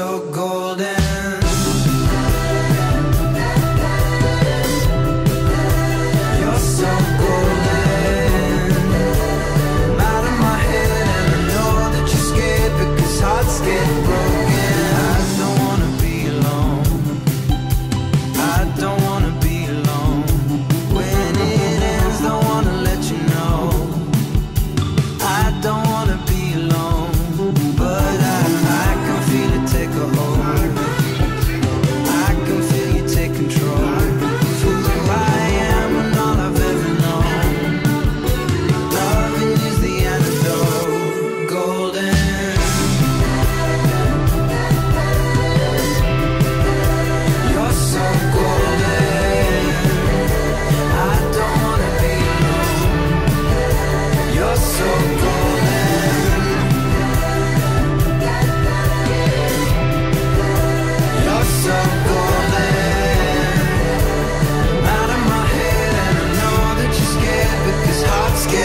so golden.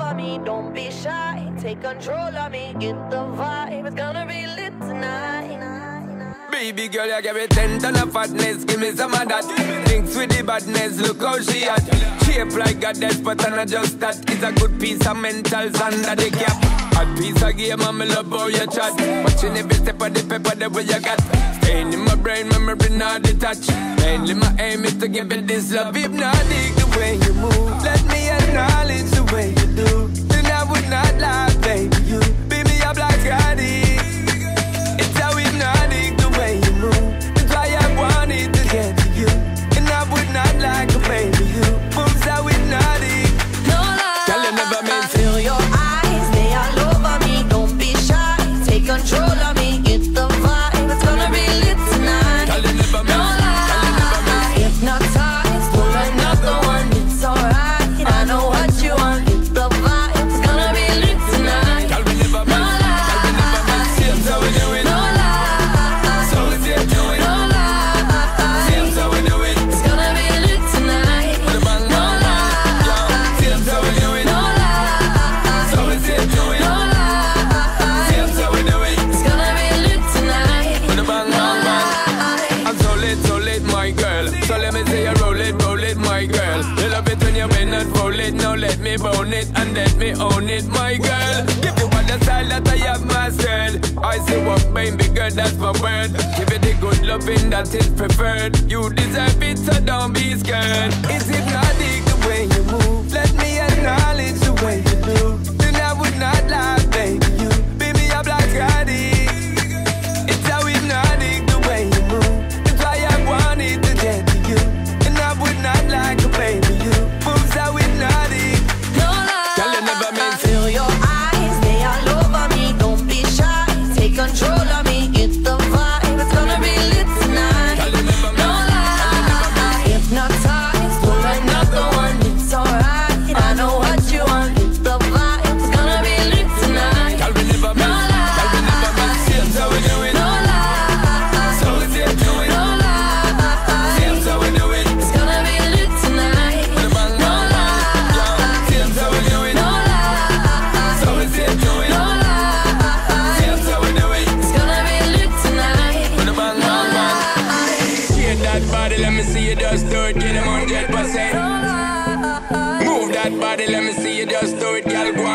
over me. Don't be shy, take control of me. Get the vibe, it's gonna be lit tonight. Baby girl, you give me ten ton of fatness, give me some of that. Thinks with the badness, look how she at. Shape like a goddess, but I'm not just that. It's a good piece of mentals under the cap. A piece of game and me love how you chat Watching every step of the paper the way you got Staying in my brain, memory not detached Mainly my aim is to give it this love Hypnotic the way you move Let me acknowledge me bone it and let me own it, my girl. Give you all the style that I have mastered. I see what mine be good, that's my word. Give you the good loving that is preferred. You deserve it, so don't be scared. Is it not the way you move? Let me acknowledge. got it, bro.